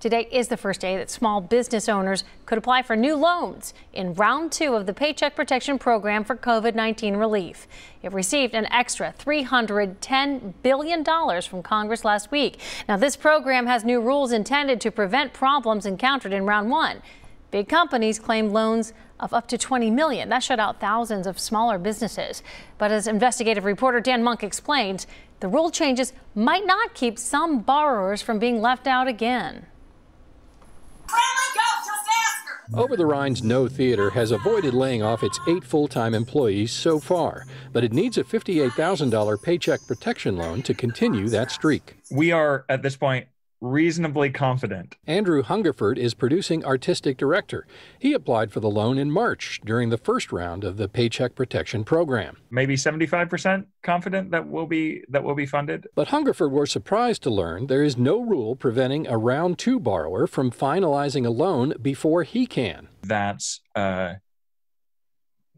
Today is the first day that small business owners could apply for new loans in round two of the Paycheck Protection Program for COVID 19 relief. It received an extra $310 billion from Congress last week. Now, this program has new rules intended to prevent problems encountered in round one. Big companies claim loans of up to 20 million. That shut out thousands of smaller businesses. But as investigative reporter Dan Monk explains, the rule changes might not keep some borrowers from being left out again. Over the Rhine's Know Theatre has avoided laying off its eight full time employees so far, but it needs a $58,000 paycheck protection loan to continue that streak. We are, at this point, reasonably confident. Andrew Hungerford is producing artistic director. He applied for the loan in March during the first round of the Paycheck Protection Program. Maybe 75% confident that will be that will be funded. But Hungerford was surprised to learn there is no rule preventing a round 2 borrower from finalizing a loan before he can. That's uh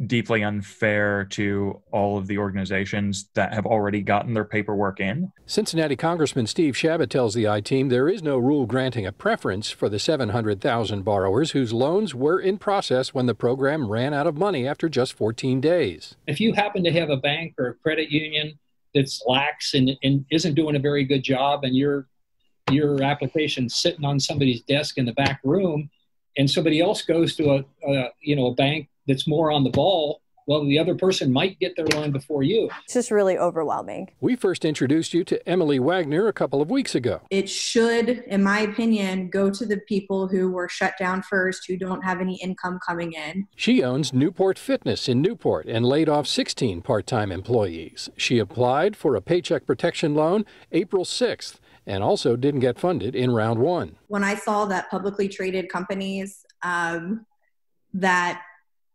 deeply unfair to all of the organizations that have already gotten their paperwork in. Cincinnati Congressman Steve Chabot tells the I team there is no rule granting a preference for the 700,000 borrowers whose loans were in process when the program ran out of money after just 14 days. If you happen to have a bank or a credit union that's lax and, and isn't doing a very good job and your your application sitting on somebody's desk in the back room and somebody else goes to a, a you know a bank that's more on the ball, well, the other person might get their line before you. It's just really overwhelming. We first introduced you to Emily Wagner a couple of weeks ago. It should, in my opinion, go to the people who were shut down first, who don't have any income coming in. She owns Newport Fitness in Newport and laid off 16 part time employees. She applied for a paycheck protection loan April 6th and also didn't get funded in round one. When I saw that publicly traded companies um, that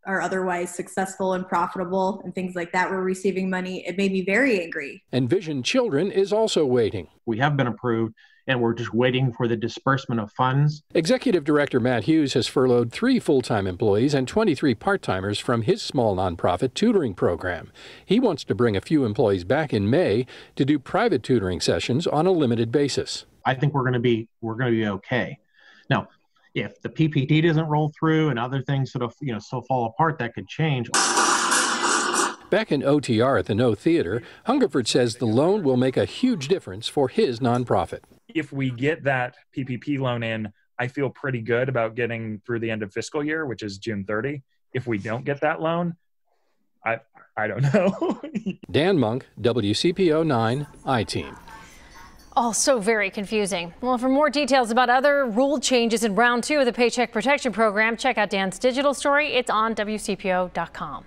are otherwise successful and profitable and things like that were receiving money, it made me very angry. Envision Children is also waiting. We have been approved and we're just waiting for the disbursement of funds. Executive Director Matt Hughes has furloughed three full time employees and 23 part timers from his small nonprofit tutoring program. He wants to bring a few employees back in May to do private tutoring sessions on a limited basis. I think we're going to be we're going to be okay. Now, if the PPP doesn't roll through and other things sort of you know so fall apart, that could change. Back in OTR at the Know Theatre, Hungerford says the loan will make a huge difference for his nonprofit. If we get that PPP loan in, I feel pretty good about getting through the end of fiscal year, which is June 30. If we don't get that loan, I I don't know. Dan Monk, WCPO 9, I Team. Also very confusing. Well, for more details about other rule changes in round two of the Paycheck Protection Program, check out Dan's digital story. It's on WCPO.com.